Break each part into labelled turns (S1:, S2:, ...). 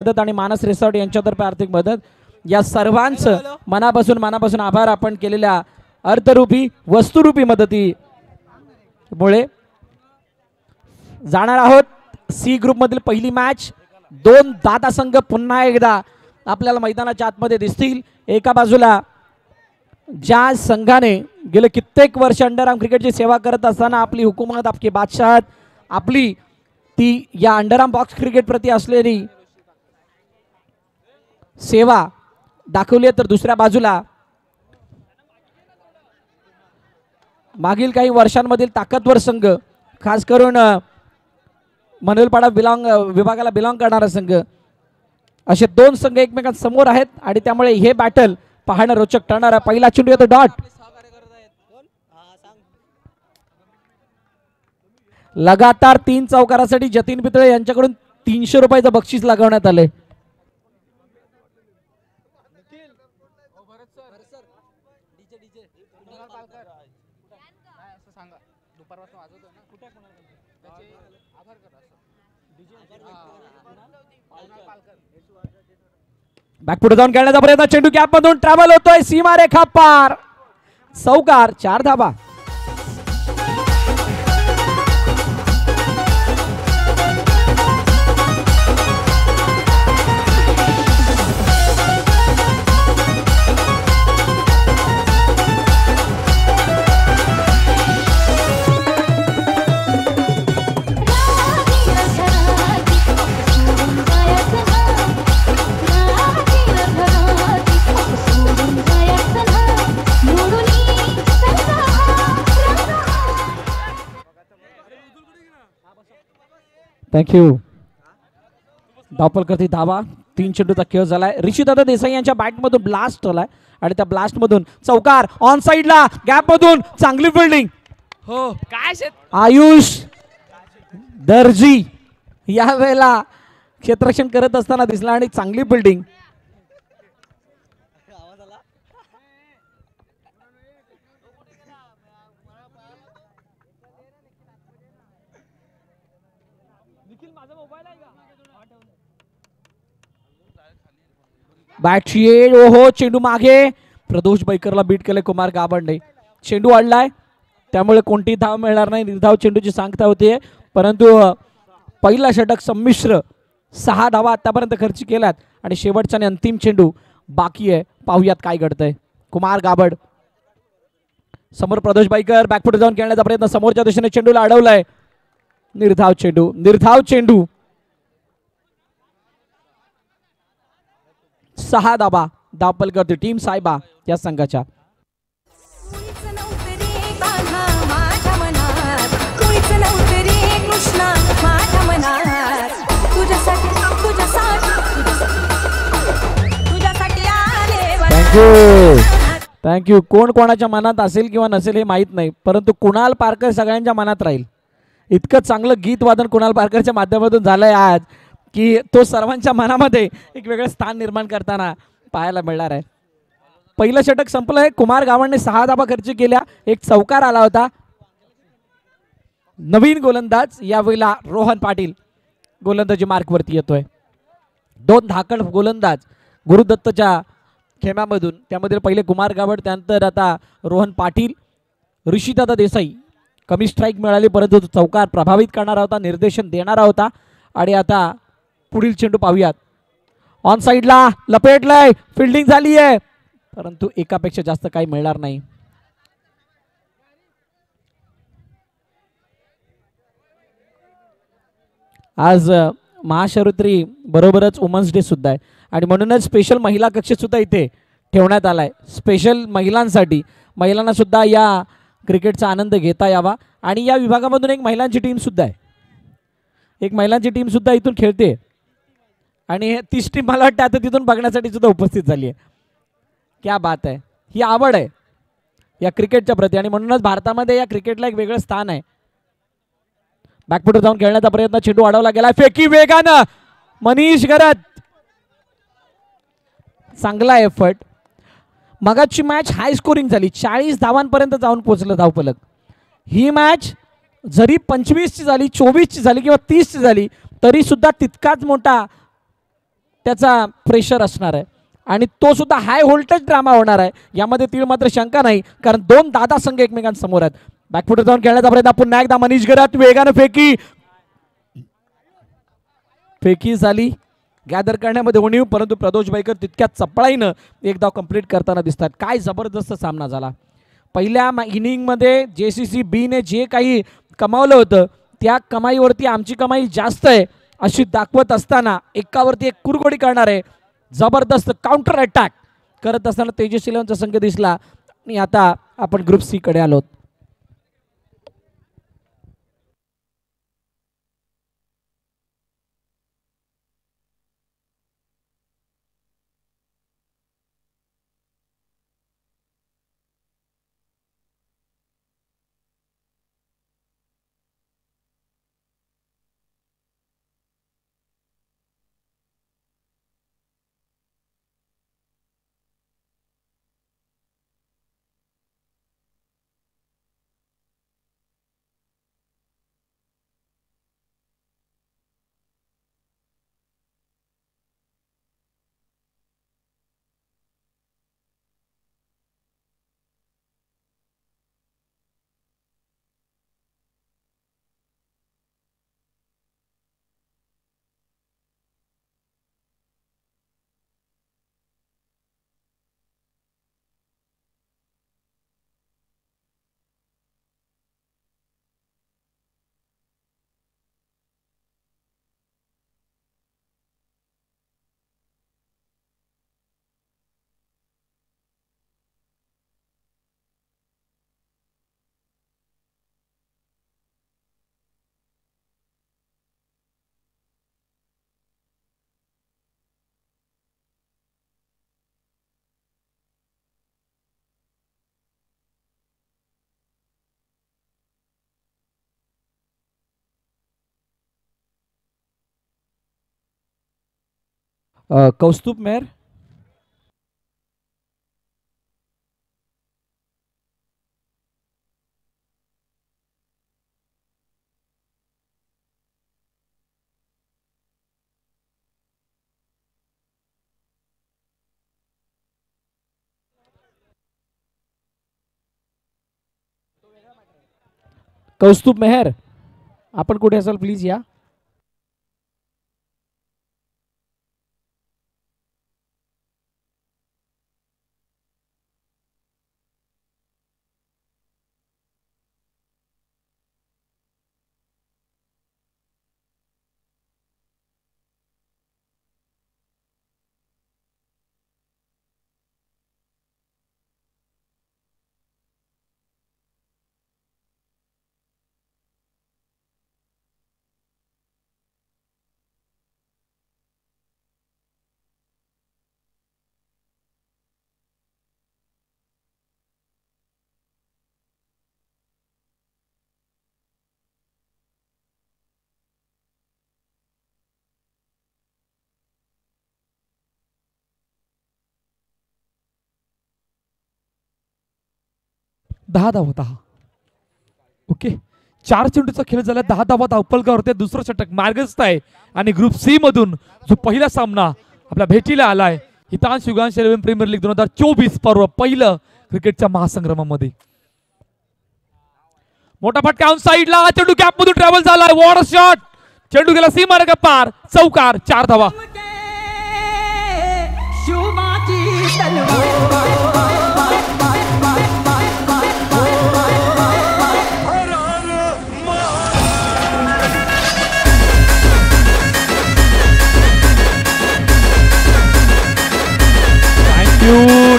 S1: मदत आणि मानस रिसॉर्ट यांच्यातर्फे आर्थिक मदत. या सर्वांचं मनापासून मनापासून आभार. आपण केलेल्या अर्थरूपी वस्तुरूपी मदतीमुळे जाणार आहोत. सी ग्रुपमधील पहिली मॅच दोन दादा संघ पुन्हा एकदा आपल्याला मैदानाच्या आतमध्ये दिसतील. एका बाजूला ज्या संघाने गेले कित्येक वर्ष अंडरआर्म क्रिकेटची सेवा करत असताना आपली हुकूमत आपली बादशाहत आपली ती या अंडरआर्म बॉक्स क्रिकेट प्रती असलेली सेवा दाखवली आहे तर दुसऱ्या बाजूला. मागील काही वर्षांमधील ताकदवर संघ खास करून मनवेलपाडा मनोलपाडा बिलॉंग विभागाला बिलॉंग करणारा संघ. असे दोन संघ एकमेकांसमोर आहेत आणि त्यामुळे हे बॅटल पाहणं रोचक ठरणार आहे. पहिला चेंडू येतो डॉट. लगातार तीन चौकारासाठी जतीन पितळे यांच्याकडून तीनशे रुपयाचं बक्षीस लागवण्यात आलंय. बॅक पुढे जाऊन खेळण्याचा प्रयत्न. चेंडू कॅप मधून ट्रॅव्हल होतोय. सीमा रेखा पार. चौकार चार धाबा थँक्यू धावपलकरती धावा तीन चेंडूचा खेळ झालाय. ऋषीदादा देसाई यांच्या बॅटमधून ब्लास्ट झालाय आणि त्या ब्लास्ट मधून चौकार ऑन साइडला गॅप मधून चांगली फिल्डिंग
S2: हो. काय
S1: आयुष दर्जी यावेळेला क्षेत्ररक्षण करत असताना दिसला आणि चांगली फिल्डिंग बॅटची ओ ओहो चेंडू मागे. प्रदोष बैकरला बीट केले कुमार गाबंडे. चेंडू अडलाय. त्यामुळे कोणतीही धाव मिळणार नाही. निर्धाव चेंडूची सांगता होते परंतु पहिला षटक संमिश्र सहा धावा आतापर्यंत खर्च केल्यात आणि शेवटचा आणि अंतिम चेंडू बाकी आहे. पाहूयात काय घडतंय. कुमार गाबड. समोर प्रदोष बाईकर बॅकफुट जाऊन खेळण्याचा प्रयत्न. समोरच्या दिशेने चेंडूला अडवलाय. निर्धाव चेंडू. निर्धाव चेंडू. सहा धाबा दापल करते टीम सायबा या संघाच्या. थँक्यू कोण कोणाच्या मनात असेल किंवा नसेल हे माहीत नाही परंतु कुणाल पारकर सगळ्यांच्या मनात राहील. इतकं चांगलं गीत वादन कुणाल पारकरच्या माध्यमातून झालंय आज. की तो सर्वांच्या मनामध्ये एक वेगळं स्थान निर्माण करताना पाहायला मिळणार आहे. पहिलं षटक संपलं. आहे कुमार गावांनी सहा धाबा खर्च केल्या. एक चौकार आला होता. नवीन गोलंदाज यावेळेला रोहन पाटील गोलंदाजी मार्कवरती येतोय. दोन धाकड गोलंदाज गुरुदत्तच्या खेम्यामधून त्यामध्ये पहिले कुमार गावड त्यानंतर आता रोहन पाटील ऋषीदादा देसाई. कमी स्ट्राईक मिळाली परंतु तो चौकार प्रभावित करणारा होता निर्देशन देणारा होता. आणि आता पुढील चेंडू पाहूयात. ऑन साईडला लपेटलंय फिल्डिंग झाली आहे. परंतु एकापेक्षा जास्त काही मिळणार नाही. आज अ, महाशिवरात्री बरोबरच वुमन्स डे सुद्धा आहे. आणि म्हणूनच स्पेशल महिला कक्ष सुद्धा इथे ठेवण्यात आलाय. स्पेशल महिलांसाठी महिलांना सुद्धा या क्रिकेटचा आनंद घेता यावा. आणि या विभागामधून एक महिलांची टीम सुद्धा आहे. एक महिलांची टीम सुद्धा इथून खेळते. आणि हे- तीच टीम मला वाटतं आता तिथून बघण्यासाठी सुद्धा उपस्थित झाली आहे. क्या बात आहे. ही आवड आहे. या क्रिकेटच्या प्रती आणि म्हणूनच भारतामध्ये या क्रिकेटला एक वेगळं स्थान आहे. बॅकफुटर जाऊन खेळण्याचा प्रयत्न चेंडू अडवला गेला फेकी वेगानं मनीष गरत चांगला एफर्ट मगाची मॅच हाय स्कोरिंग झाली. चाळीस धावांपर्यंत जाऊन पोहोचलं धावपलक. ही मॅच जरी पंचवीसची झाली चोवीसची झाली किंवा तीसची झाली तरी सुद्धा तितकाच मोठा त्याचा प्रेशर असणार आहे. आणि तो सुद्धा हाय व्होल्टेज ड्रामा होणार आहे. यामध्ये तीळ मात्र शंका नाही कारण दोन दादा संघ एकमेकांसमोर आहेत. बॅकफुटर जाऊन खेळण्याचा प्रयत्न पुन्हा एकदा मनीष गरात वेगानं फेकी. फेकी झाली. गॅदर करण्यामध्ये उणीव परंतु प्रदोष बाईकर तितक्या चपळाईनं एकदा कंप्लीट करताना दिसतात. काय जबरदस्त सामना झाला. पहिल्या इनिंगमध्ये जे सी सी बीने जे काही कमावलं होतं त्या कमाईवरती आमची कमाई जास्त आहे. अशी दाखवत असताना एकावरती एक कुरगोडी करणार आहे जबरदस्त काउंटर अटॅक करत असताना तेजस्वी इलेव्हनचा संघ दिसला. आणि आता आपण ग्रुप सी कडे आलोत अ, कौस्तुभ मेहर? कौस्तुभ मेहर आपण कुठे असाल? प्लीज या.
S2: दहा धावा दहा ओके चार चेंडूचा खेळ झाला दहा धावा धावपलगावर ते दुसरं षटक मार्गस्थ आहे. आणि ग्रुप सी मधून जो पहिला सामना आपल्या भेटीला आलाय Hitansh Yugansh eleven premier league दोन हजार चोवीस पर्व पहिलं क्रिकेटच्या महासंग्रामामध्ये. मोठा फटका साईडला चेंडू कॅप मधून ट्रॅव्हल झालाय. वॉर शॉट चेंडू गेला सी मार्ग पार. चौकार चार धावा.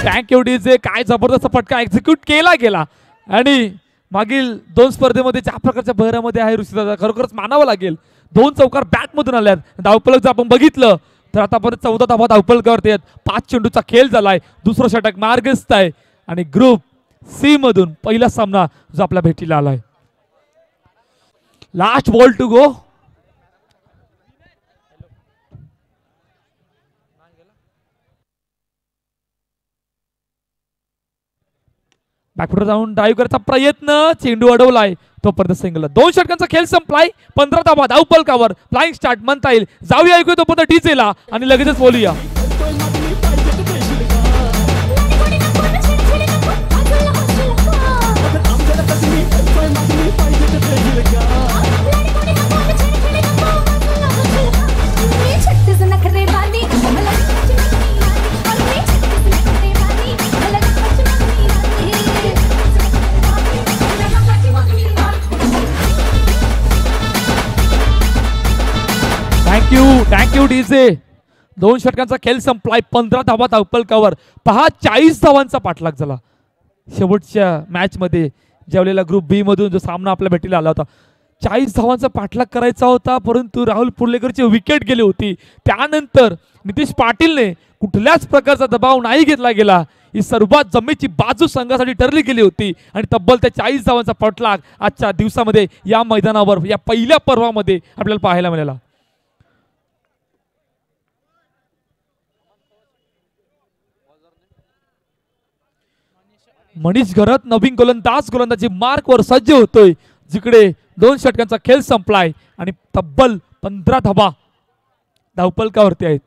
S2: थँक्यू एवढीचे काय जबरदस्त फटका एक्झिक्यूट केला गेला. आणि मागील दोन स्पर्धेमध्ये ज्या प्रकारच्या बहरामध्ये आहे ऋषीदादा खरोखरच मानावं लागेल. दोन चौकार बॅटमधून आल्यात धावपलक जर आपण बघितलं. तर आतापर्यंत चौदा धावा धावपलकावरती आहेत पाच चेंडूचा खेळ झालाय. दुसरं षटक मार्गस्थ आहे. आणि ग्रुप सी मधून पहिला सामना जो आपल्या भेटीला आलाय. लास्ट बॉल टू गो बॅकफुटर जाऊन ड्राईव्ह करायचा प्रयत्न. चेंडू अडवलाय. तोपर्यंत सिंगल दोन षटकांचा खेळ संपलाय. पंधरा धावा. धाव फ्लाइंग स्टार्ट म्हणता येईल. जाऊया ऐकूया तोपर्यंत डीजेला आणि लगेचच बोलूया. थँक्यू थँक्यू डीजे दोन षटकांचा खेळ संपलाय. पंधरा धावा धावपलकावर पहा चाळीस धावांचा पाठलाग झाला. शेवटच्या मॅचमध्ये ज्यावेळेला ग्रुप बी मधून जो सामना आपल्या भेटीला आला होता चाळीस धावांचा पाठलाग करायचा होता परंतु राहुल पुर्लेकरची विकेट गेली होती. त्यानंतर नितीश पाटीलने कुठल्याच प्रकारचा दबाव नाही घेतला गेला. ही सर्वात जमेची बाजू संघासाठी ठरली गेली होती आणि तब्बल त्या चाळीस धावांचा पाठलाग आजच्या दिवसामध्ये या मैदानावर या पहिल्या पर्वामध्ये आपल्याला पाहायला मिळाला. मनीष घरत नवीन गोलंदाज गोलंदाजी मार्कवर सज्ज होतोय जिकडे दोन षटकांचा खेळ संपलाय आणि तब्बल पंधरा धाबा धावपलकावरती आहेत.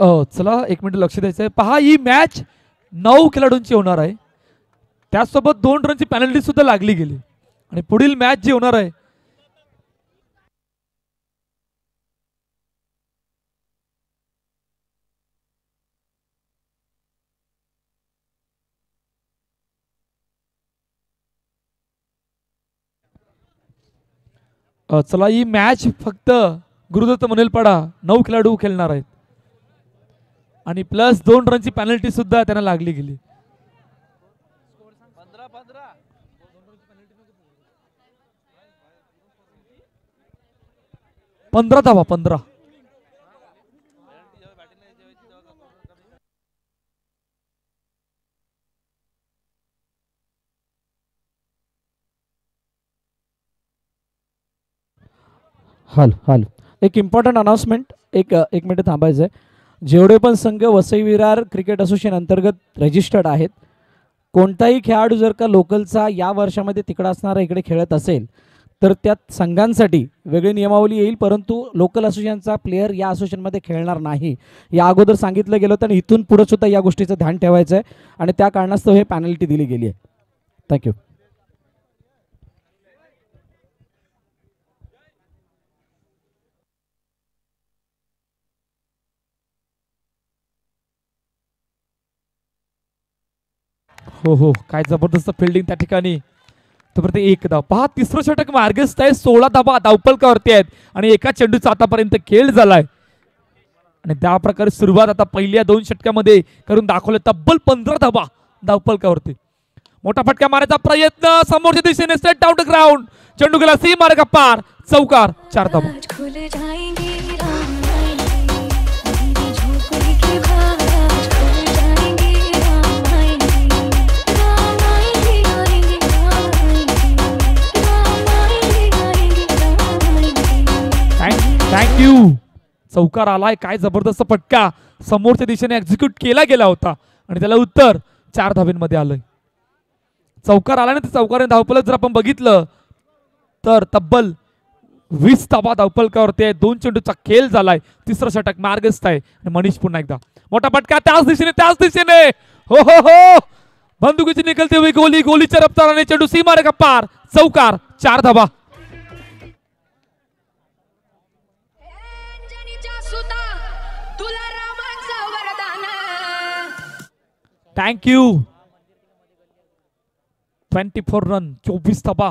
S2: चला एक मिनिट लक्ष द्यायचं आहे. पहा ही मॅच नऊ खेळाडूंची होणार आहे. त्याचसोबत दोन रनची पॅनल्टी सुद्धा लागली गेली. आणि पुढील मॅच जी होणार आहे चला ही मॅच फक्त गुरुदत्त मनेलपाडा नऊ खेळाडू खेळणार आहेत. आणि प्लस दोन रनची पॅनल्टी सुद्धा त्यांना लागली गेली. पंधरा धावा पंधरा.
S1: हल हल. एक इम्पॉर्टंट अनाउन्समेंट एक एक मिनिट थांबायचं आहे जेवढे पण संघ वसई विरार क्रिकेट असोसिएशन अंतर्गत रजिस्टर्ड आहेत कोणताही खेळाडू जर का लोकलचा या वर्षामध्ये तिकडं असणारा इकडे खेळत असेल तर त्यात संघांसाठी वेगळी नियमावली येईल परंतु लोकल असोसिएशनचा प्लेयर या असोसिएशनमध्ये खेळणार नाही. या अगोदर सांगितलं गेलं होतं आणि इथून पुढे सुद्धा या गोष्टीचं ध्यान ठेवायचं आहे आणि त्या कारणास्तव हे पॅनल्टी दिली गेली आहे. थँक्यू
S2: हो हो. काय जबरदस्त फिल्डिंग त्या ठिकाणी. तोपर्यंत एक धाव. पहा तिसरं षटक मार्गस्थ आहे. सोळा धाबा धावपलकावरती आहेत. आणि एका चेंडूचा आतापर्यंत खेळ झालाय. आणि त्या प्रकारे सुरुवात आता पहिल्या दोन षटकामध्ये करून दाखवलं. तब्बल पंधरा धाबा धावपलकावरती मोठा फटका मारायचा प्रयत्न. समोरच्या दिशेने सेट डाऊन ग्राउंड चेंडू गेला. सी मार्ग पार. चौकार. चार धाबा थँक्यू चौकार आलाय काय जबरदस्त फटका. समोरच्या दिशेने एक्झिक्यूट केला गेला होता. आणि त्याला उत्तर चार धाब्यांमध्ये आलंय. चौकार आला ना ते चौकाने धावपल जर आपण बघितलं तर तब्बल वीस धाबा धावपलकावरती आहे. दोन चेंडूचा खेळ झालाय. तिसरं षटक मार्गस्थ आहे. आणि मनीष पुन्हा एकदा. मोठा फटका त्याच दिशेने त्याच दिशेने. हो हो हो. बंदुकीची निकलते हुई गोली गोलीच्या रफ्ताराने चेंडू सीमा रेखा पार. चौकार चार धाबा.
S3: Thank
S2: you twenty four run चोवीस धाबा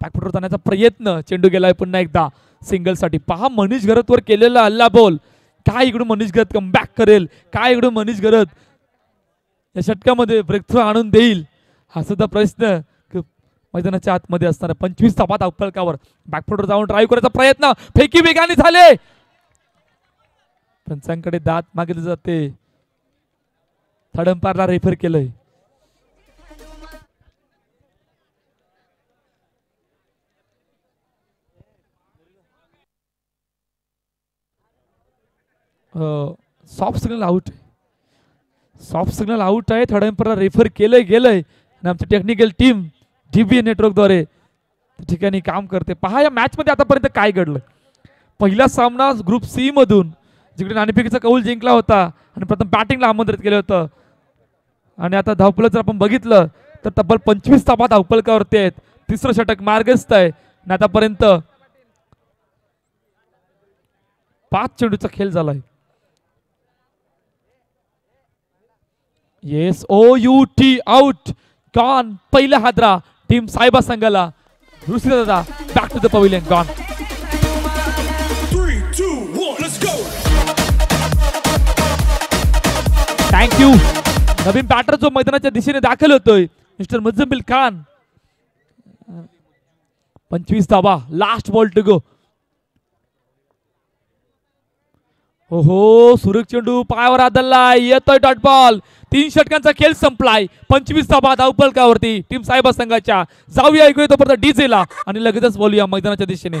S2: बॅकफुटवर जाण्याचा प्रयत्न. चेंडू गेलाय पुन्हा एकदा. सिंगलसाठी पहा मनीष गरतवर केलेला हल्ला बोल काय इकडून मनीष गरत बॅक करेल? काय इकडून मनीष गरत या षटकामध्ये ब्रेक थ्रू आणून देईल. हा सुद्धा प्रश्न. मैदानाच्या आतमध्ये असणार आहे. पंचवीस धाबा धावपलकावर बॅकफुटवर जाऊन ड्राईव्ह करायचा प्रयत्न. फेकी वेगाने झाले. पंचांकडे दात मागितले जाते. थडंपारला रेफर केलंय. सॉफ्ट सिग्नल आउट आहे सॉफ्ट सिग्नल आउट आहे थडंपारला रेफर केलंय गेलंय. आणि आमची टेक्निकल टीम डीबीए नेटवर्कद्वारे त्या ठिकाणी काम करते. पहा या मॅच मध्ये आतापर्यंत काय घडलं? पहिला सामना ग्रुप सी मधून जिकडे नाणेफेकीचा कौल जिंकला होता आणि प्रथम बॅटिंगला आमंत्रित केलं होतं. आणि आता धावपलं जर आपण बघितलं तर तब्बल पंचवीस तापा धावपलकावरती आहेत. तिसरं षटक मार्गस्थ आहे. आणि आतापर्यंत पाच चेंडूचा खेळ झालाय. Yes O U T out gone पहिला हादरा टीम सायबा संघाला. ऋषी दादा back to the pavilion gone. Thank you Naveen batter जो मैदानाच्या दिशेने दाखल होतोय मिस्टर मुझम्मिल खान. पंचवीस धाबा लास्ट बॉल टू गो ओहो सुरेख चेंडू पायावर आदललाय येतोय डॉट बॉल तीन षटकांचा खेळ संपलाय. पंचवीस धाबा धावपलकावरती टीम साहेबा संघाच्या. जाऊया ऐकूया तोपर्यंत डीजेला आणि लगेचच बोलूया मैदानाच्या दिशेने.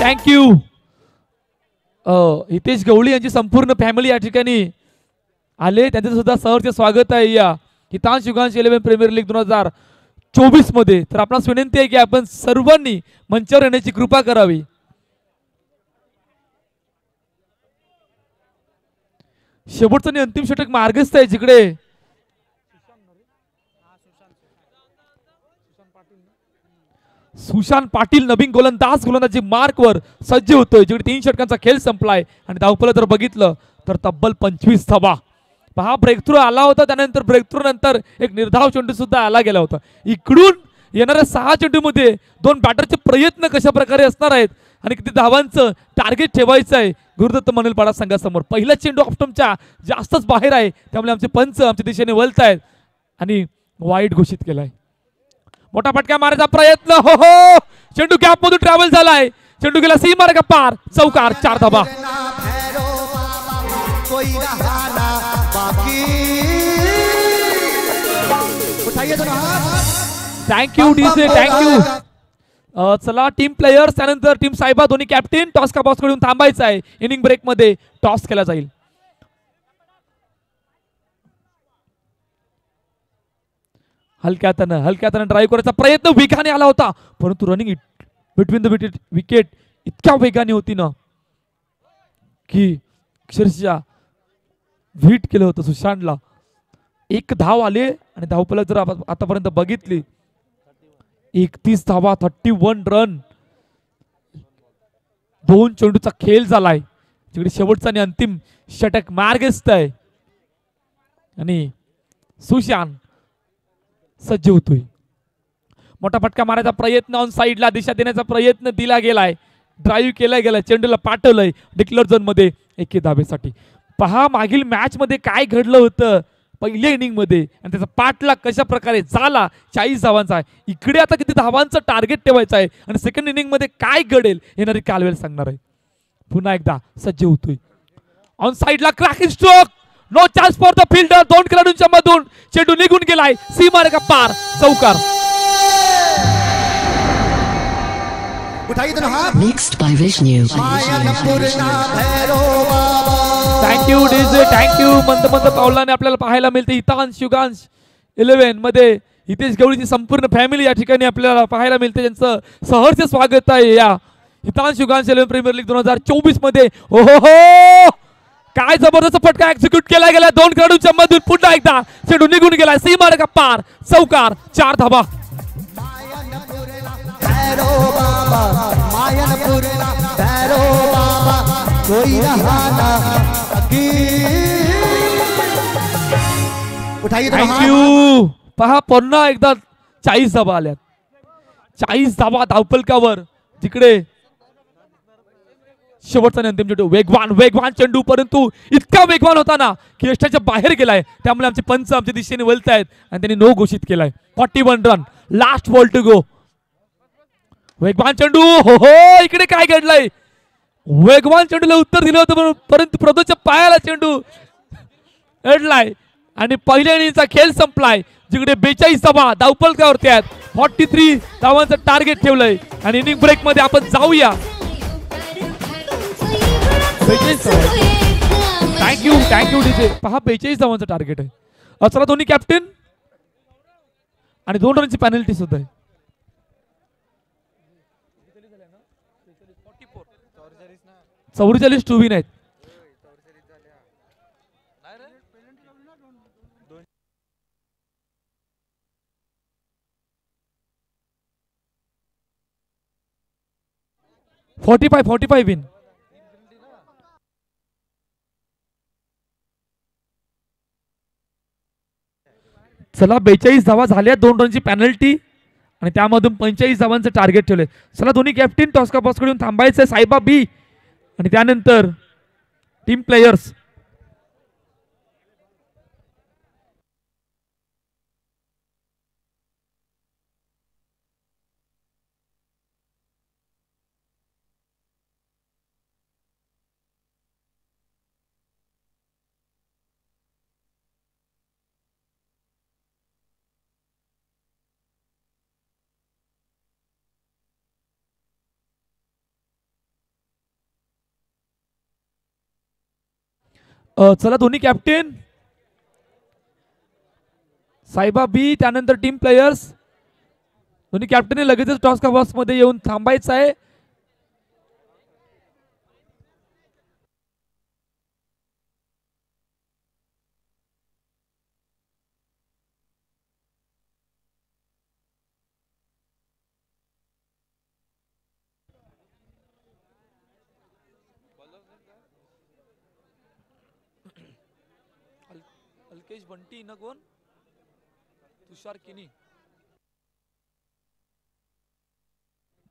S2: थँक्यू हितेश गवळी यांची संपूर्ण फॅमिली या ठिकाणी आले. त्यांचं सुद्धा सहरचे स्वागत आहे या Hitansh Yugansh eleven premier league दोन हजार चोवीसमध्ये. तर आपणास विनंती आहे की आपण सर्वांनी मंचावर येण्याची कृपा करावी. शेवटचं आणि अंतिम षटक मार्गस्थ आहे जिकडे सुशांत पाटील नवीन गोलंदाज गोलंदाजी मार्कवर सज्ज होतोय. जिकडे तीन षटकांचा खेळ संपलाय आणि धावपलं जर बघितलं तर तब्बल पंचवीस धावा हा ब्रेक थ्रू आला होता त्यानंतर ब्रेक थ्रू नंतर एक निर्धाव चेंडू सुद्धा आला गेला होता. इकडून येणाऱ्या सहा चेंडूमध्ये दोन बॅटरचे प्रयत्न कशा प्रकारे असणार आहेत आणि किती धावांचं टार्गेट ठेवायचं आहे गुरुदत्त मनल पाडा संघासमोर. पहिला चेंडू ऑप्टमच्या जास्तच बाहेर आहे त्यामुळे आमचे पंच आमच्या दिशेने वलत आहेत आणि वाईट घोषित केलाय. मोठा फटका मारायचा प्रयत्न. हो हो. चेंडू गॅप मधून ट्रॅव्हल झालाय. चेंडू गेला सी मार्ग पार. चौकार चार धाबा thank you DJ thank you चला टीम प्लेयर्स त्यानंतर टीम साहेबा दोन्ही कॅप्टन टॉस का बॉसकडून थांबायचा आहे इनिंग ब्रेकमध्ये टॉस केला जाईल. हलक्या हातानं हलक्या ड्राईव्ह करायचा प्रयत्न वेगाने आला होता. परंतु रनिंग बिटवीन द विकेट इतक्या वेगाने होती ना की अक्षरशः व्हीट केलं होतं सुशांतला. एक धाव आले आणि धावपला जर आतापर्यंत बघितली एकतीस धावा थर्टी वन रन दोन चेंडूचा खेळ झालाय. तिकडे शेवटचा आणि अंतिम षटक मार्गस्थ आहे. आणि सुशांत सज्ज होतोय. मोठा फटका मारायचा प्रयत्न ऑन साईडला दिशा देण्याचा प्रयत्न दिला गेलाय. ड्राईव्ह केला गेलाय. चेंडूला पाठवलंय डिक्लर झोनमध्ये. एके धाबेसाठी पहा मागील मॅच मध्ये काय घडलं होतं? पहिल्या इनिंगमध्ये. आणि त्याचा पाठलाग कशा प्रकारे झाला? चाळीस धावांचा आहे. इकडे आता किती धावांचं टार्गेट ठेवायचं आहे? आणि सेकंड इनिंगमध्ये काय घडेल? येणारी कालवेल सांगणार आहे. पुन्हा एकदा सज्ज होतोय. ऑन साईडला cracking stroke no chance for the fielder दोन खेळाडूंच्या मधून चेंडू निघून गेलाय सीमा का पार चौकार थँक्यू डीजे थँक्यू मंद मंद पावलाने आपल्याला पाहायला मिळते. हितांश युगांश इलेव्हनमध्ये हितेश गवळीची संपूर्ण फॅमिली या ठिकाणी आपल्याला पाहायला मिळते. त्यांचं सहर्ष स्वागत आहे या Hitansh Yugansh eleven premier league दोन हजार चोवीसमध्ये. हो हो हो! काय जबरदस्त फटका एक्झिक्यूट केला गेला दोन खेळाडूंच्या मधून पुन्हा एकदा चेंडू निघून गेला सीमा का पार चौकार. चार धाबा थँक्यू पहा पुन्हा एकदा चाळीस धाबा आल्यात. चाळीस धाबा धावपलकावर. तिकडे शेवटचा अंतिम चेंडू वेगवान वेगवान चेंडू परंतु इतका वेगवान होता ना की यष्टाच्या बाहेर गेलाय. त्यामुळे आमचे पंच आमच्या दिशेने वलत आहेत आणि त्यांनी नो घोषित केलाय. Forty one run last ball to go वेगवान चेंडू हो हो इकडे काय घडलंय? वेगवान चेंडूला उत्तर दिलं होतं परंतु प्रदोच्या पायाला चेंडू अडलाय. आणि पहिल्या इनिंगचा खेळ संपलाय. जिकडे बेचाळीस धावा धावपलकावरती आहेत. फॉर्टी थ्री धावांचं टार्गेट ठेवलंय. आणि इनिंग ब्रेकमध्ये आपण जाऊया. थँक्यू थँक्यू डीजे पहा बेचाळीस धावांचं टार्गेट आहे. अचरा दोन्ही कॅप्टन आणि दोन रनची पॅनल्टी सुद्धा आहे. चौवेचाळीस टू विन आहेत. Forty five forty five win चला बेचाळीस धावा झाल्या दोन रनची पॅनल्टी आणि त्यामधून पंचेचाळीस धावांचं टार्गेट ठेवले चला दोन्ही कॅप्टन टॉस का थांबायचं साईबा बी. आणि त्यानंतर टीम प्लेयर्स चला दोन्ही कॅप्टन साईबा बी त्यानंतर टीम प्लेयर्स दोन्ही कॅप्टनने लगेचच टॉस का बॉक्समध्ये येऊन थांबायचं आहे. बंटी न कोण? तुषार किनी.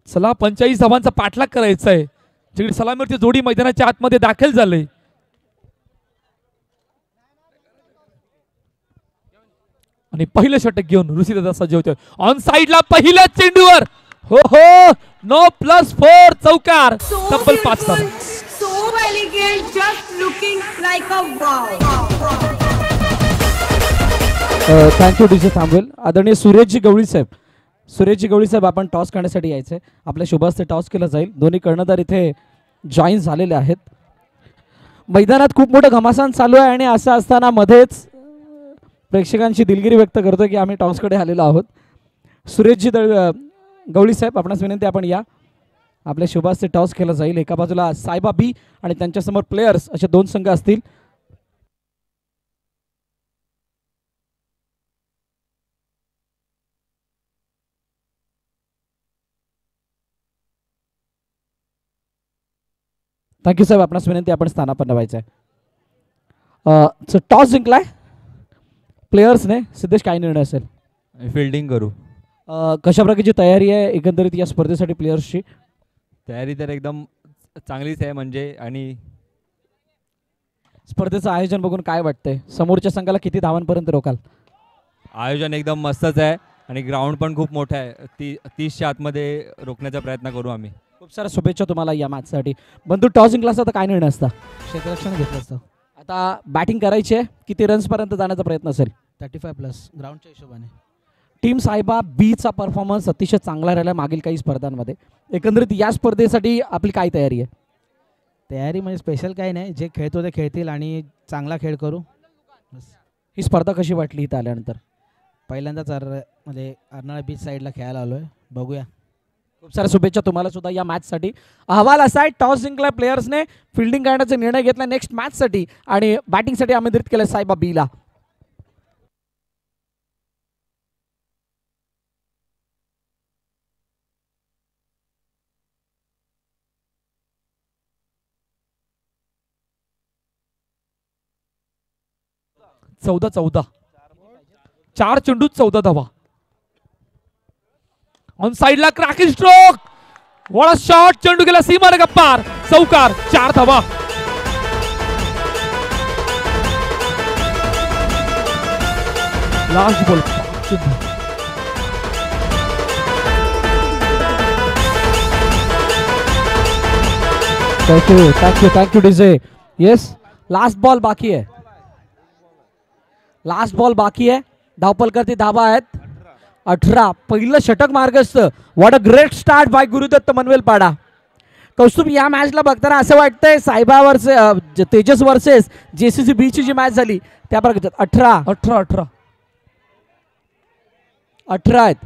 S2: चला पंचाळीस धावांचा पाठलाग करायचा आहे जिकडे सलामीवरची जोडी मैदानाच्या आतमध्ये दाखल झाले. आणि पहिलं षटक घेऊन ऋषी दादा सज्ज होते ऑन साइडला पहिल्या चेंडूवर. हो हो. नो प्लस फोर चौकार. तब्बल पाच धावा
S3: So elegant, just
S1: thank you D J थांबवेल आदरणीय सुरेशजी गवळी साहेब. सुरेशजी गवळी साहेब आपण टॉस करण्यासाठी यायचं आहे आपल्या शुभास्ते टॉस केलं जाईल. दोन्ही कर्णधार इथे जॉईन झालेले आहेत. मैदानात खूप मोठं घमासान चालू आहे आणि असं असताना मध्येच प्रेक्षकांची दिलगिरी व्यक्त करतो की आम्ही टॉसकडे आलेलो आहोत. सुरेशजी दळ गवळी साहेब आपणास विनंती आपण या. आपल्या शुभास्ते टॉस केलं जाईल. एका बाजूला सायबा बी आणि त्यांच्यासमोर प्लेयर्स असे दोन संघ असतील. थँक्यू साहेब. आपणास विनंती आपण स्थानापन्न व्हायचं आहे टॉस जिंकलाय. प्लेयर्सने सिद्धेश काय निर्णय असेल?
S4: फिल्डिंग करू.
S1: कशा प्रकारची तयारी आहे एकंदरीत या स्पर्धेसाठी प्लेयर्सची
S4: तयारी तर एकदम चांगलीच आहे म्हणजे आणि
S1: स्पर्धेचं आयोजन बघून काय वाटतंय? समोरच्या संघाला किती धावांपर्यंत रोकाल
S4: आयोजन एकदम मस्तच आहे आणि ग्राउंड पण खूप मोठं आहे. ती तीसच्या आतमध्ये रोखण्याचा प्रयत्न करू आम्ही.
S1: खूप साऱ्या शुभेच्छा तुम्हाला या मॅचसाठी बंधू टॉस जिंकला असता तर काय निर्णय असता?
S5: क्षेत्ररक्षण घेतलं असतं.
S1: आता बॅटिंग करायची आहे. किती रन्सपर्यंत जाण्याचा प्रयत्न असेल?
S5: थर्टी फाय प्लस ग्राउंडच्या हिशोबाने.
S1: टीम साहेबा बीचा परफॉर्मन्स अतिशय चांगला राहिला मागील काही स्पर्धांमध्ये. एकंदरीत या स्पर्धेसाठी आपली काय तयारी आहे?
S5: तयारी म्हणजे स्पेशल काही नाही. जे खेळतो ते खेळतील आणि चांगला खेळ करू.
S1: ही स्पर्धा कशी वाटली इथं आल्यानंतर?
S5: पहिल्यांदाच अर म्हणजे अर्नाळा बीच साईडला खेळायला आलो आहे बघूया.
S1: खूप साऱ्या शुभेच्छा तुम्हाला सुद्धा या मॅचसाठी अहवाल असा आहे टॉस जिंकला प्लेयर्सने फिल्डिंग करण्याचा निर्णय घेतला नेक्स्ट मॅचसाठी आणि बॅटिंगसाठी आमंत्रित केलं साहेबा बीला
S2: चौदा चौदा. चार चेंडूत चौदा धावा. ऑन साइडला क्रॅकिंग स्ट्रोक वळा शॉट चेंडू गेला सीमा गप्पार. चौकार चार धावा. Last ball
S1: thank you thank you thank you DJ yes last ball बाकी आहे लास्ट बॉल बाकी आहे धावपल करती धाबा आहेत. अठरा. पहिलं षटक मार्गस्थ what a great start by Gurudatt Manvel Pada Kaustubh या मॅचला बघताना असं वाटतंय सायबा वर्से तेजस वर्सेस जेसीसी बीची जी मॅच झाली त्या प्रकारच्यात अठरा.
S2: अठरा अठरा.
S1: अठरा आहेत.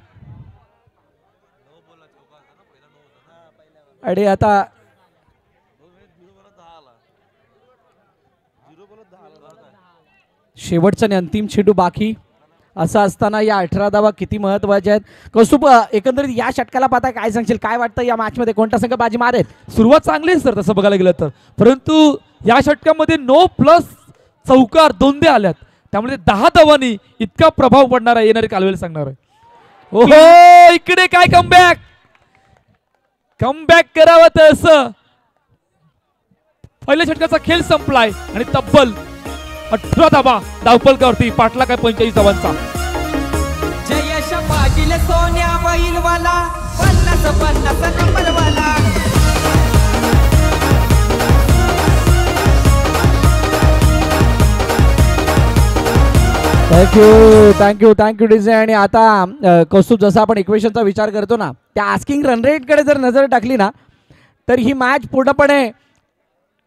S1: आणि आता शेवटचा आणि अंतिम चेंडू बाकी. असं असताना या अठरा धावा किती महत्त्वाच्या आहेत? कौस्तुभ एकंदरीत या षटकाला पाहता काय सांगशील? काय वाटतं या मॅचमध्ये कोणता संघ बाजी मारेल?
S2: सुरुवात चांगली तर सर तसं बघायला गेलं तर. परंतु या षटकामध्ये नो प्लस चौकार दोनदे आल्यात. त्यामुळे दहा धावांनी इतका प्रभाव पडणार आहे येणारे कालवेल सांगणार आहे. ओहो इकडे काय कमबॅक कमबॅक करावं तसं पहिल्या षटकाचा खेळ संपलाय आणि तब्बल अठरा धावा. धावपलकावरती पाटला काय पंचेचाळीस धावांचा.
S6: जयश पाटील सोन्या बैलवाला पन्नास पन्नास नंबरवाला.
S1: Thank you thank you thank you DJ आणि आता कौस्तुभ जसा आपण इक्वेशनचा विचार करतो ना त्या आस्किंग रन रेटकडे जर नजर टाकली ना तर ही मॅच पूर्णपणे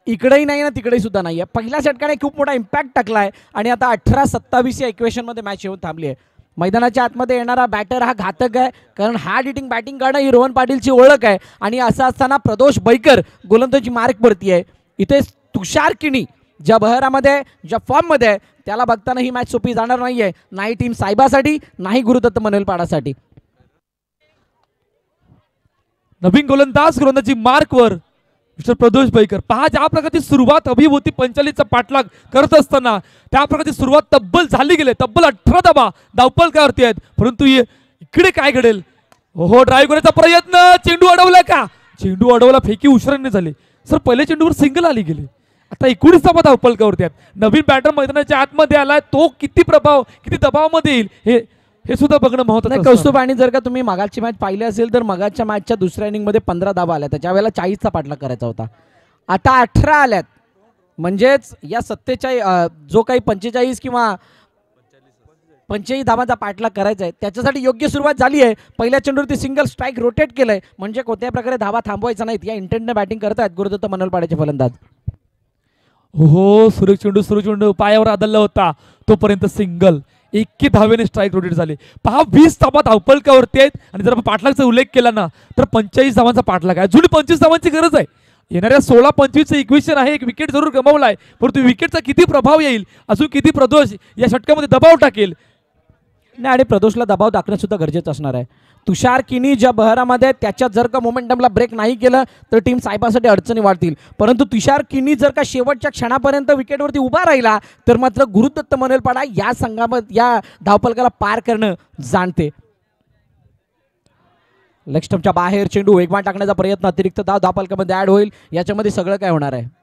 S1: इकडेही नाही ना तिकडेही सुद्धा नाही आहे पहिल्या षटकाने खूप मोठा इम्पॅक्ट टाकला आहे आणि आता अठरा सत्तावीस या इक्वेशनमध्ये मॅच येऊन थांबली आहे. मैदानाच्या आतमध्ये येणारा बॅटर हा घातक आहे कारण हार्ड हिटिंग बॅटिंग करणं ही रोहन पाटीलची ओळख आहे. आणि असं असताना प्रदोष बैकर गोलंदाजी मार्कवरती आहे. इथे तुषार किणी ज्या बहरामध्ये ज्या फॉर्ममध्ये आहे त्याला बघताना ही मॅच सोपी जाणार नाही आहे नाही टीम साहेबासाठी नाही गुरुदत्त मनवेलपाडासाठी
S2: नवीन गोलंदाज गोलंदाजी मार्कवर मिस्टर प्रदोष बैकर पहा ज्या प्रकारची सुरुवात हवी होती पंचालीचा पाठलाग करत असताना त्या प्रकारची सुरुवात तब्बल झाली गेली तब्बल अठरा दबा काय आहेत. परंतु ये- इकडे काय घडेल? हो ड्राईव्ह करण्याचा प्रयत्न! चेंडू अडवला का? चेंडू अडवला फेकी उशिराने झाले. सर पहिल्या चेंडूवर सिंगल आली गेली. आता एकोणीस धाबा धावपलकावरती आहेत. नवीन बॅटर मैदानाच्या आतमध्ये आलाय. तो किती प्रभाव किती दबावामध्ये येईल हे हे सुद्धा बघणं महत्वाचं.
S1: कौस्तुभ आणि जर का तुम्ही मगाची मॅच पाहिली असेल तर मगाच्या मॅचच्या दुसऱ्या इनिंगमध्ये पंधरा धाबा आल्या त्याच्या वेळेला चाळीसचा पाठलाग करायचा होता. आता अठरा आल्यात. म्हणजेच या सत्तेचाळीस जो काही पंचेचाळीस किंवा पंचेचाळीस धाबांचा पाठलाग करायचा आहे त्याच्यासाठी योग्य सुरुवात झाली आहे. पहिल्या चेंडूवरती सिंगल स्ट्राईक रोटेट केलंय. म्हणजे कोणत्याही प्रकारे धाबा थांबवायचा नाहीत. या इंटेंटने बॅटिंग करतायत गुरुदत्त मनोलपाड्याचे फलंदाज.
S2: हो सुरेश चेंडू सुरेश चेंडू. पायावर आदळला होता. तोपर्यंत सिंगल एकी धावेने स्ट्राईक रोटेट झाले. पहा वीस धावा धावपलकावरती आहेत. आणि जर आपण पाठलागचा उल्लेख केला ना तर पंचेचाळीस धावांचा पाठलाग आहे. जुनी पंचवीस धावांची गरज आहे. येणाऱ्या सोळा पंचवीसचं इक्वेशन आहे एक विकेट जरूर गमावला आहे. परंतु विकेटचा किती प्रभाव येईल अजून किती प्रदोष या षटकामध्ये दबाव टाकेल
S1: नाही आणि प्रदोषला दबाव दाखणं सुद्धा गरजेचं असणार आहे. तुषार किनी ज्या बहरामध्ये त्याच्यात जर का मोमेंटमला ब्रेक नाही केलं तर टीम साहेबासाठी अडचणी वाढतील. परंतु तुषार किनी जर का शेवटच्या क्षणापर्यंत विकेटवरती उभा राहिला तर मात्र गुरुदत्त मनलपाडा या संघामध्ये या धावपलकाला पार करणं जाणते. लक्ष्मच्या बाहेर चेंडू वेगवान टाकण्याचा प्रयत्न अतिरिक्त धाव धावपलकामध्ये ॲड होईल. याच्यामध्ये सगळं काय होणार आहे?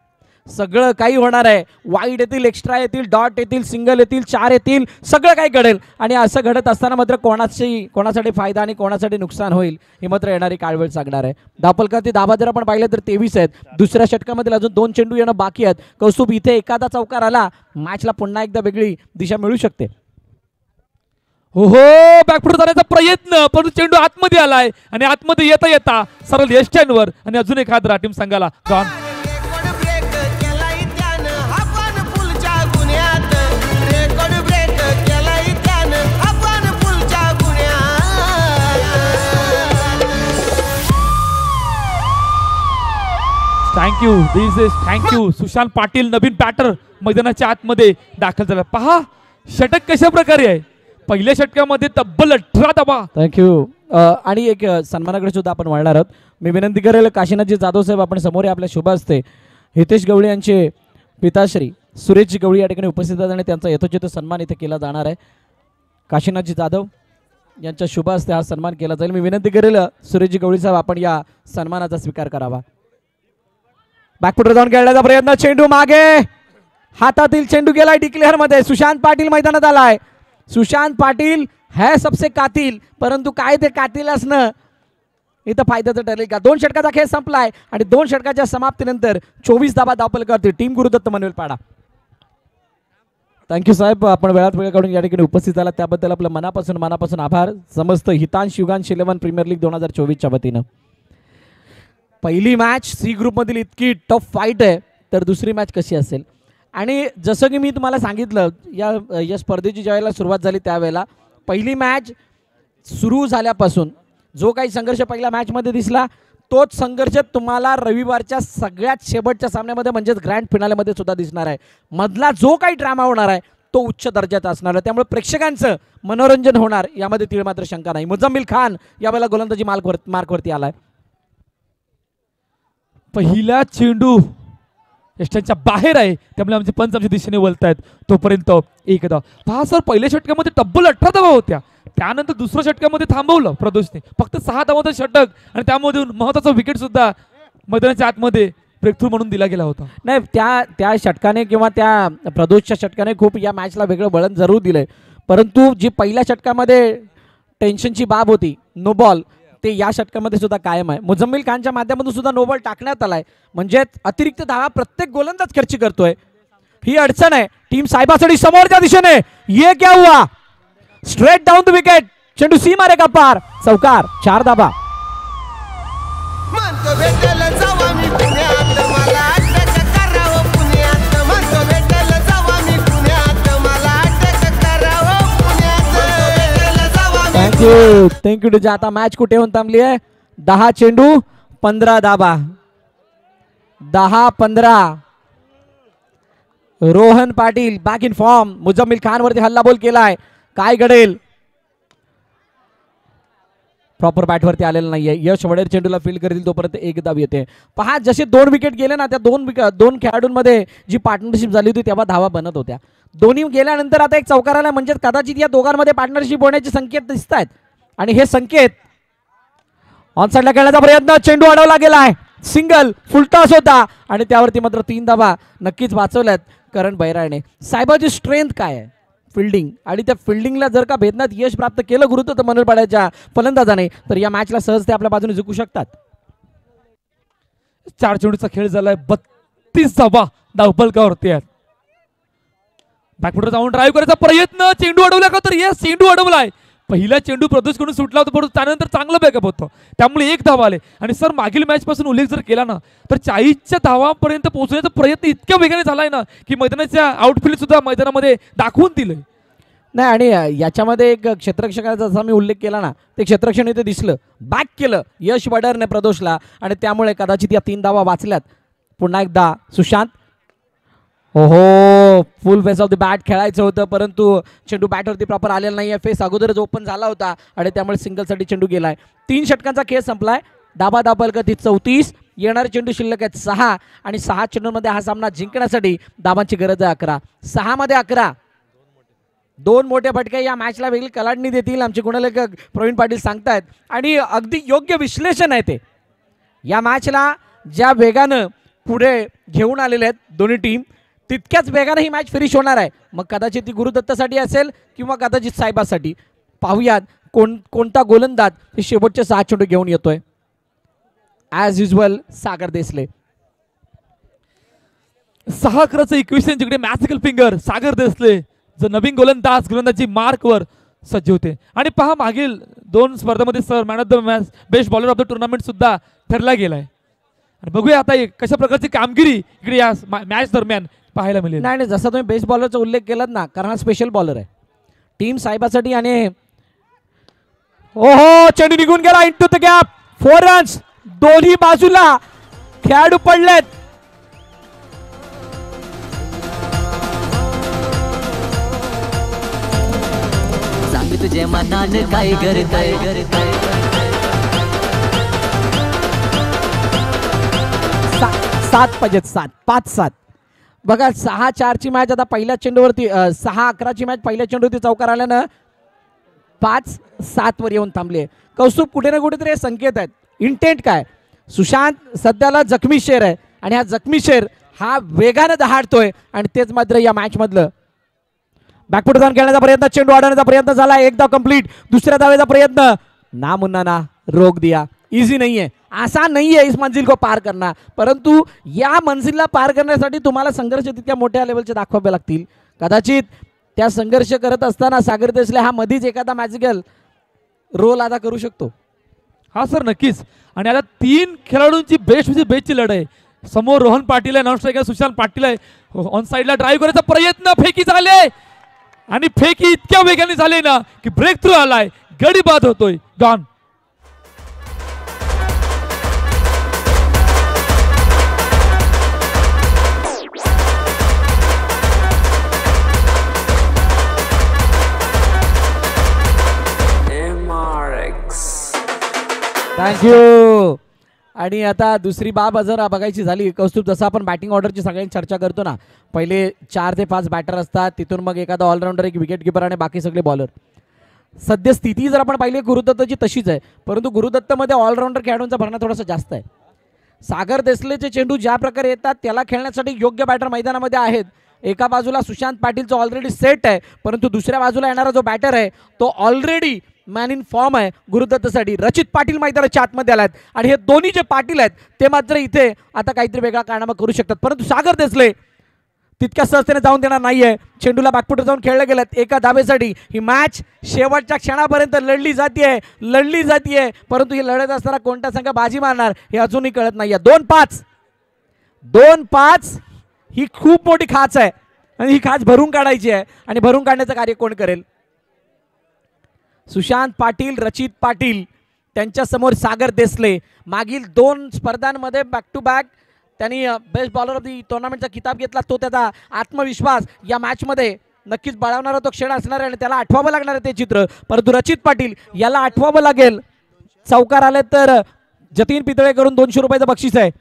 S1: सगळं काही होणार आहे. वाईड येतील एक्स्ट्रा येतील डॉट येतील सिंगल येतील चार येतील सगळं काही घडेल. आणि असं घडत असताना मात्र कोणाची कोणासाठी फायदा आणि कोणासाठी नुकसान होईल ही मात्र येणारी काळवेळ सांगणार आहे. दापलकरती दाबा जर आपण पाहिलं तर तेवीस आहेत. दुसऱ्या षटकामध्ये अजून दोन चेंडू येणं बाकी आहेत. कौस्तुभ इथे एखादा चौकार आला मॅचला पुन्हा एकदा वेगळी दिशा मिळू शकते.
S2: हो हो बॅकफुट जाण्याचा प्रयत्न परंतु चेंडू आतमध्ये आलाय. आणि आतमध्ये येता येता सरळ यष्ट्यांवर आणि अजून एक हात टीम संघाला
S7: John
S2: thank you this is thank you Sushant Patil Naveen batter मैदानाच्या आतमध्ये दाखल झाला. पहा षटक कशा प्रकारे आहे? पहिल्या षटकामध्ये तब्बल अठरा दबा
S1: थँक्यू आणि एक सन्मानाकडे सुद्धा आपण वळणार आहोत. मी विनंती करेल काशीनाथजी जाधव साहेब आपण समोर आहे आपल्या शुभ असते हितेश गवळी यांचे पिताश्री सुरेशजी गवळी या ठिकाणी उपस्थित आहेत आणि त्यांचा यथोचित सन्मान इथे केला जाणार आहे. काशीनाथजी जाधव यांच्या शुभ हस्ते हा सन्मान केला जाईल. मी विनंती करेल सुरेशजी गवळी साहेब आपण या सन्मानाचा स्वीकार करावा. बॅकफुटर जाऊन खेळण्याचा प्रयत्न. चेंडू मागे. हातातील चेंडू गेलाय डिक्लेअरमध्ये. सुशांत पाटील मैदानात आलाय. सुशांत पाटील है सबसे कातील परंतु काय ते कातील असणं इथं फायद्याचं ठरेल का? दोन षटकाचा खेळ संपलाय आणि दोन षटकाच्या समाप्तीनंतर चोवीस धाबा दापल करते team Gurudatt Manvel Pada. Thank you साहेब. आपण वेळात वेळ काढून या ठिकाणी उपस्थित झाला त्याबद्दल आपलं मनापासून मनापासून आभार. समस्त Hitansh Yugansh eleven premier league दोन हजार चोवीसच्या वतीनं. पहिली मॅच सी ग्रुपमधील इतकी टफ फाईट आहे तर दुसरी मॅच कशी असेल? आणि जसं की मी तुम्हाला सांगितलं या या स्पर्धेची ज्यावेळेला सुरुवात झाली त्यावेळेला पहिली मॅच सुरू झाल्यापासून जो काही संघर्ष पहिल्या मॅचमध्ये दिसला तोच संघर्ष तुम्हाला रविवारच्या सगळ्यात शेवटच्या सामन्यामध्ये म्हणजेच ग्रँड फिनालेमध्ये सुद्धा दिसणार आहे. मधला जो काही ड्रामा होणार आहे तो उच्च दर्जाचा असणार आहे. त्यामुळे प्रेक्षकांचं मनोरंजन होणार यामध्ये तीळ मात्र शंका नाही. मुजम्मिल खान यावेळेला गोलंदाजी मार्कवर मार्कवरती आला आहे
S2: पहिला चेंडू यष्टांच्या बाहेर आहे. त्यामुळे आमचे पंच आमच्या दिशेने वलतायत आहेत तोपर्यंत एक धाव पहा सर पहिल्या षटकामध्ये तब्बल अठरा धावा होत्या. त्यानंतर दुसऱ्या षटकामध्ये थांबवलं प्रदोषने. फक्त सहा धावाचं षटक. आणि त्यामधून महत्त्वाचा विकेट सुद्धा मैदानाच्या आतमध्ये ब्रेकथ्रू म्हणून दिला गेला होता.
S1: नाही त्या त्या षटकाने किंवा त्या प्रदोषच्या षटकाने खूप या मॅचला वेगळं वळण जरूर दिलंय. परंतु जी पहिल्या षटकामध्ये टेन्शनची बाब होती नो बॉल ते या षटकामध्ये सुद्धा कायम आहे. मुजम्मिल खानच्या माध्यमातून सुद्धा नोबॉल टाकण्यात आलाय. म्हणजेच अतिरिक्त धावा प्रत्येक गोलंदाज खर्ची करतोय. ही अडचण आहे. टीम साहेबासाठी समोरच्या दिशेने. ये क्या हुआ? स्ट्रेट डाऊन द विकेट चेंडू सी मारे का पार? चौकार चार धाबा. Thank you thank you DJ आता मॅच कुठे होऊन थांबली आहे? दहा चेंडू पंधरा दाबा दहा पंधरा. Rohan Patil back in form Mujammil Khan वरती हल्ला बोल केलाय. काय घडेल? प्रॉपर बॅटवरती आलेलं नाहीये. यश वडेर चेंडूला फील्ड करतील तोपर्यंत एक धाव येते. पहा जसे दोन विकेट गेले ना त्या दोन दोन खेळाडूंमध्ये जी पार्टनरशिप झाली होती तेव्हा धावा बनत होत्या. दोन्ही गेल्यानंतर आता एक चौकार आला म्हणजे कदाचित या दोघांमध्ये पार्टनरशिप होण्याचे संकेत दिसत आहेत आणि हे संकेत ऑनसाईडला खेळण्याचा प्रयत्न चेंडू अडवला आहे सिंगल फुलटॉस होता. आणि त्यावरती मात्र तीन धावा नक्कीच वाचवल्यात करण बैराणे. साहेबाची स्ट्रेंथ काय आहे? फिल्डिंग आणि त्या फिल्डिंगला जर का भेदनात यश प्राप्त केलं गुरुत्व मनोरपाड्याच्या फलंदाजाने तर या मॅचला सहज ते आपल्या बाजूने जिंकू शकतात.
S2: चार चेंडूचा खेळ झालाय. बत्तीस धावा धावपलकावरती आहेत. बॅकफुटर जाऊन ड्राईव्ह करायचा प्रयत्न. चेंडू अडवला का तर येस चेंडू अडवलाय. पहिला चेंडू प्रदोष करून सुटला होता परंतु त्यानंतर चांगलं बॅकअप होतं. त्यामुळे एक धाव आले. आणि सर मागील मॅचपासून उल्लेख जर केला ना तर चाळीसच्या धावांपर्यंत पोहोचण्याचा प्रयत्न इतक्या वेगाने झालाय ना की मैदानाच्या आउटफील्ड सुद्धा मैदानामध्ये दाखवून दिलंय.
S1: नाही आणि याच्यामध्ये एक क्षेत्ररक्षकाचा जसा मी उल्लेख केला ना ते क्षेत्ररक्षण इथे दिसलं. बॅक केलं. यश वडरने प्रदोषला. आणि त्यामुळे कदाचित या तीन धावा वाचल्यात. पुन्हा एकदा सुशांत ओहो full face off the bat खेळायचं होतं परंतु चेंडू बॅटवरती प्रॉपर आलेला नाही आहे फेस अगोदरच ओपन झाला होता आणि त्यामुळे सिंगलसाठी चेंडू गेलाय. तीन षटकांचा खेळ संपलाय. डाबा दाबलगती चौतीस येणारे चेंडू शिल्लक आहेत सहा आणि सहा चेंडूंमध्ये हा सामना जिंकण्यासाठी दाबांची गरज आहे अकरा. सहामध्ये अकरा. दोन मोठे फटके या मॅचला वेगळी कलाडणी देतील आमचे गुणलेखक प्रवीण पाटील सांगतायत. आणि अगदी योग्य विश्लेषण आहे ते. या मॅचला ज्या वेगानं पुढे घेऊन आलेले आहेत दोन्ही टीम तितक्याच वेगानं ही मॅच फिनिश होणार आहे. मग कदाचित ती गुरुदत्तासाठी असेल किंवा कदाचित साहेबासाठी पाहूयात कोण कोणता गोलंदाज हे शेवटचे सहा चेंडू घेऊन येतोय. As usual Sagar Desle.
S2: सहा अकराचं एकवीस जिकडे मॅसिकल फिंगर सागर देसले. जर नवीन गोलंदाज गोलंदाजी मार्कवर सज्ज होते. आणि पहा मागील दोन स्पर्धेमध्ये sir man of the match best bowler of the tournament सुद्धा ठरला गेलाय. आणि बघूया आता हे कशा प्रकारची कामगिरी इकडे या मॅच दरम्यान पाहायला मिळेल.
S1: नाही नाही जसा तुम्ही बेस्ट बॉलरचा उल्लेख केलात ना कारण हा स्पेशल बॉलर आहे. टीम साहेबासाठी आणि ओहो चेंडू निघून गेला into the gap four runs दोन्ही बाजूला खेळाडू पडलेत.
S8: सांग तुझे मनान काय करताय.
S1: सा- सात पाहिजेत सात. पाच सात. बघा सहा चारची मॅच आता पहिल्या चेंडूवरती सहा अकराची मॅच पहिल्या चेंडूवरती चौकार आल्यानं पाच सात वर येऊन थांबले. कौस्तुभ कुठे ना कुठेतरी हे संकेत आहेत. इंटेंट काय? सुशांत सध्याला जखमी शेर आहे. आणि हा जखमी शेर हा वेगानं दहाडतोय. आणि तेच मात्र या मॅच मधलं. बॅकफुट जाऊन खेळण्याचा प्रयत्न चेंडू अडवण्याचा प्रयत्न झाला. एकदा धाव कंप्लीट दुसऱ्या धावेचा प्रयत्न. ना मुन्ना ना रोग दिया. इझी नहीं है आसान नहीं है इस मंजिल को पार करना. परंतु या मंजिलला पार करण्यासाठी तुम्हाला संघर्ष तितक्या मोठ्या लेवलचे दाखवावे लागतील. कदाचित त्या संघर्ष करत असताना सागर देशले हा मधीच एखादा मॅजिकल रोल अदा करू शकतो.
S2: हा सर नक्कीच. आणि आता तीन खेळाडूंची बेस्ट म्हणजे बेस्टची लढाई समोर रोहन पाटील आहे नॉन आहे सुशांत पाटील आहे. ऑन साईडला ड्राईव्ह करायचा प्रयत्न फेकी झाले. आणि फेकी इतक्या वेगाने झाले ना की ब्रेक थ्रू आलाय. गडी बाद होतोय. डॉन
S1: थँक्यू आणि आता दुसरी बाब जर बघायची झाली कौस्तुभ जसं आपण बॅटिंग ऑर्डरची सगळ्यांनी चर्चा करतो ना पहिले चार ते पाच बॅटर असतात तिथून मग एखादा ऑलराऊंडर एक विकेट किपर आणि बाकी सगळे बॉलर सध्या स्थिती जर आपण पाहिली गुरुदत्तची तशीच आहे परंतु गुरुदत्तमध्ये ऑलराऊंडर खेळाडूंचा भरणा थोडासा जास्त आहे. सागर देसलेचे चेंडू ज्या प्रकारे येतात त्याला खेळण्यासाठी योग्य बॅटर मैदानामध्ये आहेत. एका बाजूला सुशांत पाटीलचा ऑलरेडी सेट आहे परंतु दुसऱ्या बाजूला येणारा जो बॅटर आहे तो ऑलरेडी मॅन इन फॉर्म आहे गुरुदत्तसाठी. रचित पाटील मैदानाच्या आतमध्ये आलात आणि हे दोन्ही जे पाटील आहेत ते मात्र इथे आता काहीतरी वेगळा कारनामा करू शकतात. परंतु सागर देसले तितक्या सहजतेने जाऊन देणार नाहीये. चेंडूला बागपुटर जाऊन खेळले गेलेत एका धाबेसाठी ही मॅच शेवटच्या क्षणापर्यंत लढली जाते लढली जाते परंतु ही लढत असताना कोणता संघ बाजी मारणार हे अजूनही कळत नाहीये. दोन पाच. दोन पाच ही खूप मोठी खाच आहे. आणि ही खाच भरून काढायची आहे. आणि भरून काढण्याचं कार्य कोण करेल? सुशांत पाटील रचित पाटील त्यांच्यासमोर सागर देसले. मागील दोन स्पर्धांमध्ये बॅक टू बॅक त्यांनी बेस्ट बॉलर ऑफ दी टुर्नामेंटचा किताब घेतला. तो त्याचा आत्मविश्वास या मॅचमध्ये नक्कीच बळावणारा तो क्षण असणार आहे आणि त्याला आठवावं लागणार आहे ते चित्र. परंतु रचित पाटील याला आठवावं लागेल. चौकार आले तर जतीन पितळे करून दोनशे रुपयाचं बक्षीस आहे.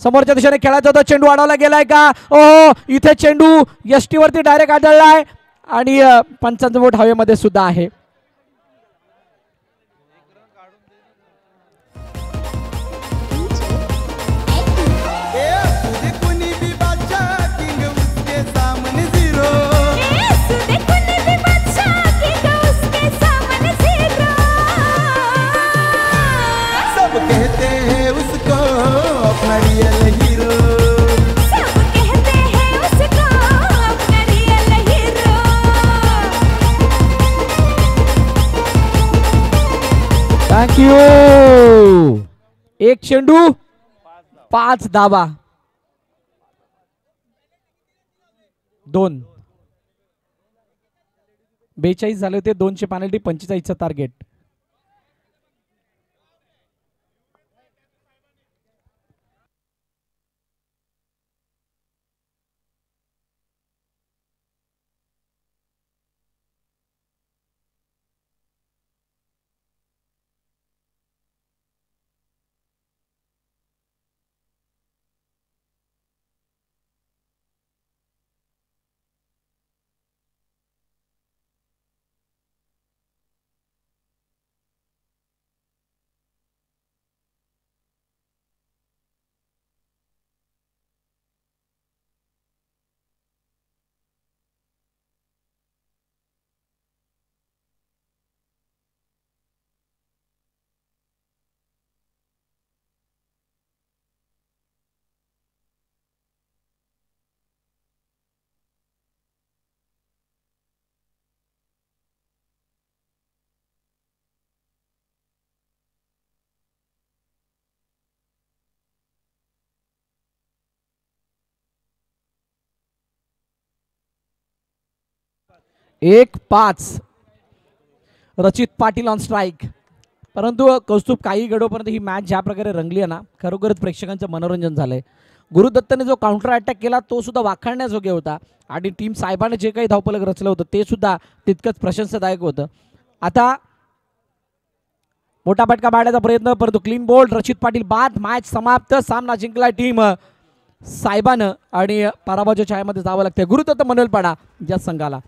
S1: समोरच्या दिशेने खेळायचा होता. चेंडू अडवला गेलाय का? ओ इथे चेंडू यष्टी टीवरती डायरेक्ट आढळलाय आणि अ, पंचांचं बोट हवेमध्ये सुद्धा आहे. थँक्यू एक चेंडू पाच दाबा. दोन. बेचाळीस झाले होते दोनशे पॅनल्टी पंचेचाळीसचं टार्गेट एक पाच. रचित पाटील ऑन स्ट्राईक परंतु कौस्तुभ काही गडोपर्यंत ही मॅच ज्या प्रकारे रंगली आहे ना खरोखरच प्रेक्षकांचं मनोरंजन झालंय. गुरुदत्तने जो काउंटर अटॅक केला तो सुद्धा वाखाणण्याजोगे होता. आणि टीम साहेबाने जे काही धावपलक रचलं होतं ते सुद्धा तितकंच प्रशंसदायक होतं. आता मोठा फटका मारण्याचा प्रयत्न परंतु क्लीन बोल्ड रचित पाटील बाद मॅच समाप्त सामना जिंकला टीम साहेबानं आणि पराभवाच्या छायामध्ये जावं लागतं गुरुदत्त मनोलपाडा या संघाला.